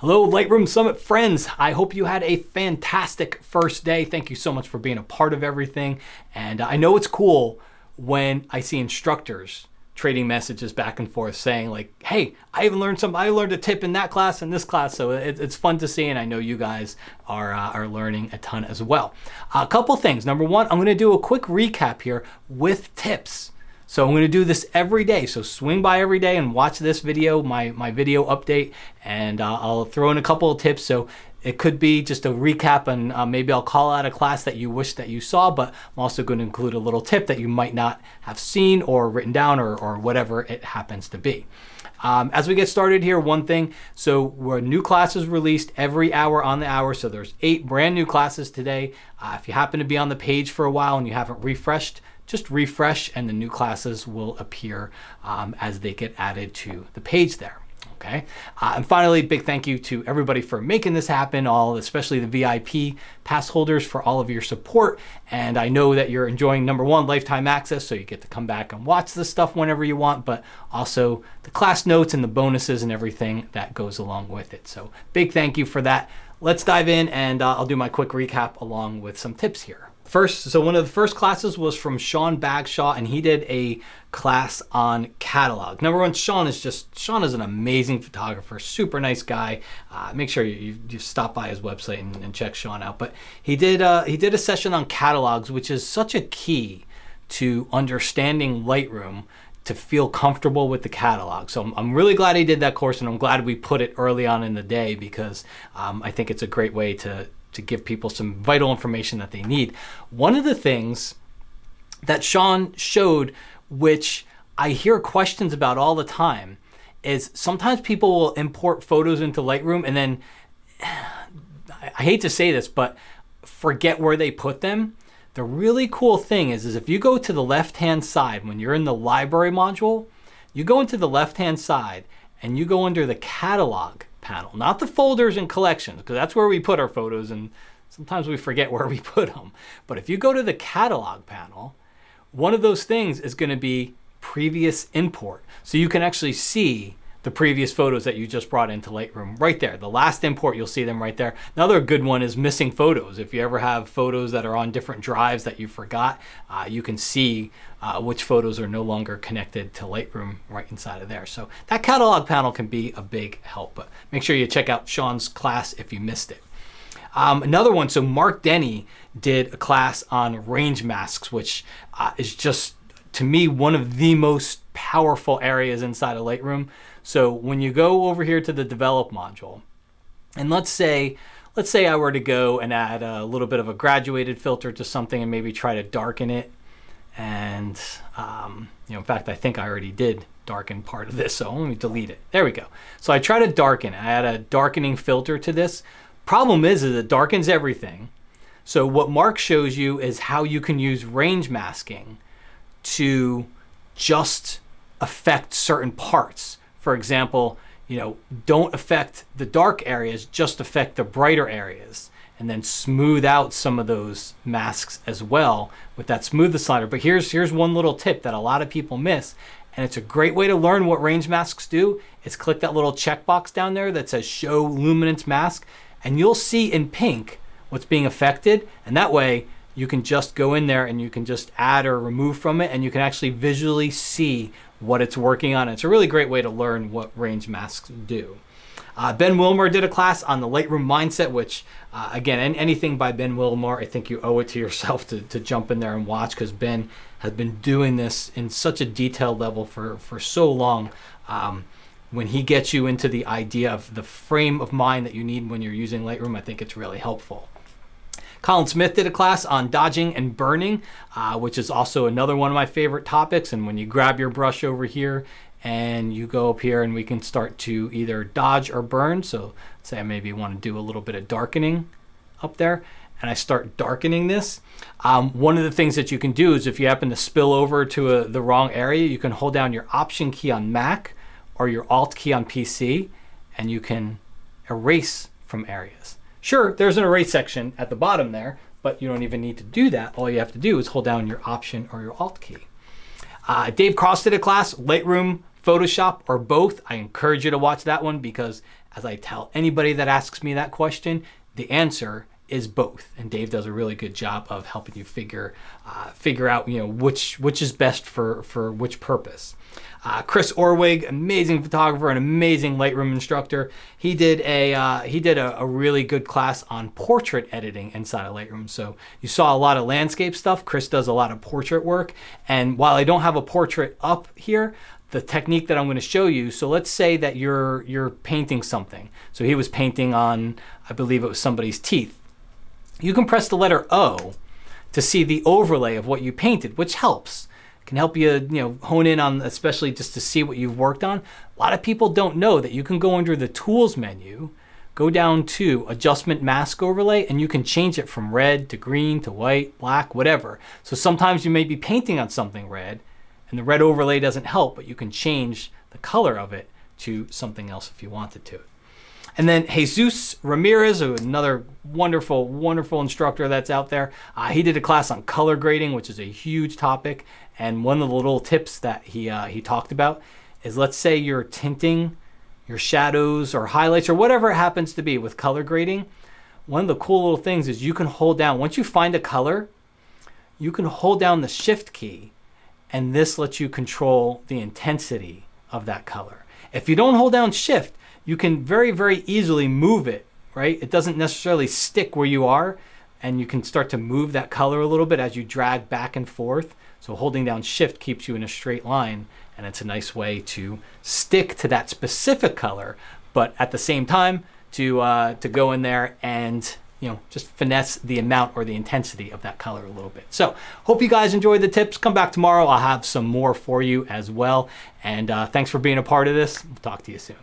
Hello, Lightroom Summit friends. I hope you had a fantastic first day. Thank you so much for being a part of everything. And I know it's cool when I see instructors trading messages back and forth saying like, hey, I even learned some, I learned a tip in that class and this class. So it, it's fun to see. And I know you guys are, uh, are learning a ton as well. A couple things. Number one, I'm going to do a quick recap here with tips. So I'm to do this every day. So swing by every day and watch this video, my, my video update, and uh, I'll throw in a couple of tips. So it could be just a recap and uh, maybe I'll call out a class that you wish that you saw, but I'm also going to include a little tip that you might not have seen or written down or, or whatever it happens to be. Um, as we get started here, one thing, so we're new classes released every hour on the hour. So there's eight brand new classes today. Uh, if you happen to be on the page for a while and you haven't refreshed, just refresh and the new classes will appear um, as they get added to the page there. Okay. Uh, and finally, big thank you to everybody for making this happen, all especially the VIP pass holders for all of your support. And I know that you're enjoying number one, lifetime access, so you get to come back and watch this stuff whenever you want, but also the class notes and the bonuses and everything that goes along with it. So big thank you for that. Let's dive in and uh, I'll do my quick recap along with some tips here. First, so one of the first classes was from Sean Bagshaw, and he did a class on catalog. Number one, Sean is just Sean is an amazing photographer, super nice guy. Uh, make sure you, you, stop by his website and, and check Sean out. But he did uh, he did a session on catalogs, which is such a key to understanding Lightroom to feel comfortable with the catalog. So I'm, I'm, really glad he did that course, and I'm glad we put it early on in the day because um, I think it's a great way to to give people some vital information that they need. One of the things that Sean showed, which I hear questions about all the time, is sometimes people will import photos into Lightroom and then, I hate to say this, but forget where they put them. The really cool thing is, is if you go to the left-hand side, when you're in the library module, you go into the left-hand side and you go under the catalog panel, not the folders and collections, because that's where we put our photos and sometimes we forget where we put them. But if you go to the catalog panel, one of those things is going to be previous import. So you can actually see the previous photos that you just brought into Lightroom right there. The last import, you'll see them right there. Another good one is missing photos. If you ever have photos that are on different drives that you forgot, uh, you can see uh, which photos are no longer connected to Lightroom right inside of there. So that catalog panel can be a big help, but make sure you check out Sean's class if you missed it. Um, another one, so Mark Denny did a class on range masks, which uh, is just, to me, one of the most powerful areas inside of Lightroom. So when you go over here to the develop module, and let's say, let's say I were to go and add a little bit of a graduated filter to something and maybe try to darken it. And, um, you know, in fact, I think I already did darken part of this. So let me delete it. There we go. So I try to darken. I add a darkening filter to this. Problem is, is it darkens everything. So what Mark shows you is how you can use range masking to just affect certain parts. For example, you know, don't affect the dark areas, just affect the brighter areas and then smooth out some of those masks as well with that smooth slider. But here's here's one little tip that a lot of people miss and it's a great way to learn what range masks do. Is click that little checkbox down there that says show luminance mask and you'll see in pink what's being affected and that way you can just go in there and you can just add or remove from it and you can actually visually see what it's working on. It's a really great way to learn what range masks do. Uh, Ben Willmore did a class on the Lightroom mindset, which, uh, again, anything by Ben Willmore, I think you owe it to yourself to, to jump in there and watch because Ben has been doing this in such a detailed level for, for so long. Um, when he gets you into the idea of the frame of mind that you need when you're using Lightroom, I think it's really helpful. Colin Smith did a class on dodging and burning, uh, which is also another one of my favorite topics. And when you grab your brush over here and you go up here and we can start to either dodge or burn. So say I maybe want to do a little bit of darkening up there and I start darkening this. Um, one of the things that you can do is if you happen to spill over to a, the wrong area, you can hold down your option key on Mac or your alt key on PC and you can erase from areas. Sure, there's an array section at the bottom there, but you don't even need to do that. All you have to do is hold down your Option or your Alt key. Uh, Dave Cross did a class, Lightroom, Photoshop, or both. I encourage you to watch that one because as I tell anybody that asks me that question, the answer is both. And Dave does a really good job of helping you figure uh, figure out you know which which is best for for which purpose. Uh, Chris Orwig, amazing photographer and amazing Lightroom instructor. He did a uh, he did a, a, really good class on portrait editing inside of Lightroom. So you saw a lot of landscape stuff. Chris does a lot of portrait work. And while I don't have a portrait up here, the technique that I'm going to show you. So let's say that you're you're painting something. So he was painting on, I believe it was somebody's teeth. You can press the letter O to see the overlay of what you painted, which helps. Can help you, you know, hone in on, especially just to see what you've worked on. A lot of people don't know that you can go under the Tools menu, go down to Adjustment Mask Overlay, and you can change it from red to green to white, black, whatever. So sometimes you may be painting on something red, and the red overlay doesn't help, but you can change the color of it to something else if you wanted to. And then Jesus Ramirez, another wonderful, wonderful instructor that's out there. Uh, he did a class on color grading, which is a huge topic. And one of the little tips that he uh, he talked about is let's say you're tinting your shadows or highlights or whatever it happens to be with color grading. One of the cool little things is you can hold down once you find a color, you can hold down the shift key, and this lets you control the intensity of that color. If you don't hold down shift, you can very, very easily move it, right? It doesn't necessarily stick where you are and you can start to move that color a little bit as you drag back and forth. So holding down shift keeps you in a straight line and it's a nice way to stick to that specific color, but at the same time to, uh, to go in there and you know, just finesse the amount or the intensity of that color a little bit. So hope you guys enjoyed the tips. Come back tomorrow. I'll have some more for you as well. And uh, thanks for being a part of this. Talk to you soon.